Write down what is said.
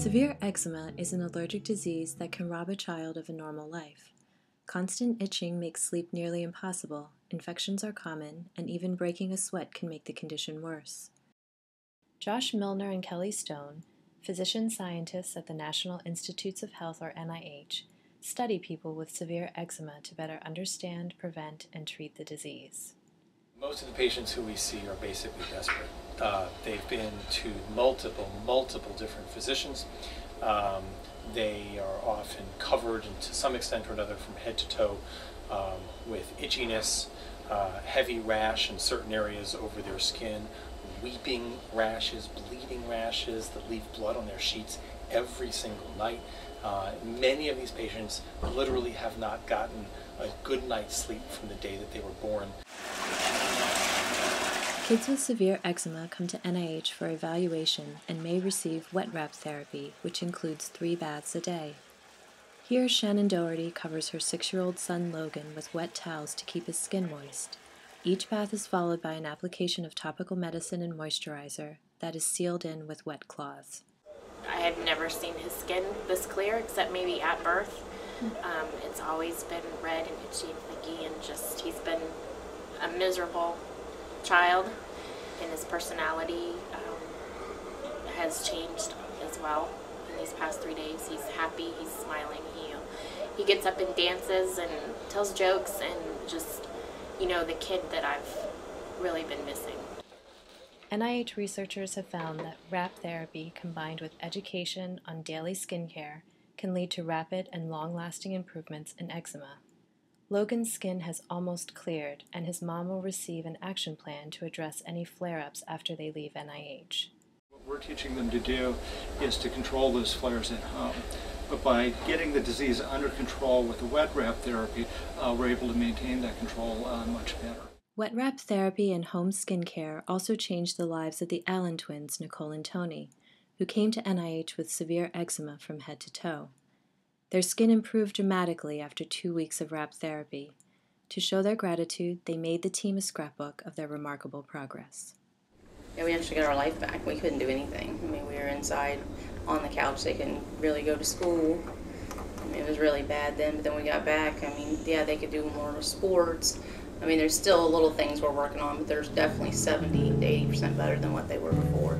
Severe eczema is an allergic disease that can rob a child of a normal life. Constant itching makes sleep nearly impossible, infections are common, and even breaking a sweat can make the condition worse. Josh Milner and Kelly Stone, physician scientists at the National Institutes of Health or NIH, study people with severe eczema to better understand, prevent, and treat the disease. Most of the patients who we see are basically desperate. Uh, they've been to multiple, multiple different physicians. Um, they are often covered to some extent or another from head to toe um, with itchiness, uh, heavy rash in certain areas over their skin, weeping rashes, bleeding rashes that leave blood on their sheets every single night. Uh, many of these patients literally have not gotten a good night's sleep from the day that they were born. Kids with severe eczema come to NIH for evaluation and may receive wet wrap therapy, which includes three baths a day. Here, Shannon Doherty covers her six year old son Logan with wet towels to keep his skin moist. Each bath is followed by an application of topical medicine and moisturizer that is sealed in with wet cloths. I had never seen his skin this clear except maybe at birth. Um, it's always been red and itchy and flaky, and just he's been a miserable child, and his personality um, has changed as well in these past three days. He's happy, he's smiling, he, he gets up and dances and tells jokes, and just, you know, the kid that I've really been missing. NIH researchers have found that wrap therapy combined with education on daily skincare can lead to rapid and long lasting improvements in eczema. Logan's skin has almost cleared, and his mom will receive an action plan to address any flare ups after they leave NIH. What we're teaching them to do is to control those flares at home. But by getting the disease under control with the wet wrap therapy, uh, we're able to maintain that control uh, much better. Wet wrap therapy and home skincare also changed the lives of the Allen twins, Nicole and Tony, who came to NIH with severe eczema from head to toe. Their skin improved dramatically after two weeks of wrap therapy. To show their gratitude, they made the team a scrapbook of their remarkable progress. Yeah, we actually got our life back. We couldn't do anything. I mean, we were inside on the couch. They couldn't really go to school. I mean, it was really bad then, but then we got back. I mean, yeah, they could do more sports. I mean, there's still little things we're working on, but there's definitely 70 to 80% better than what they were before.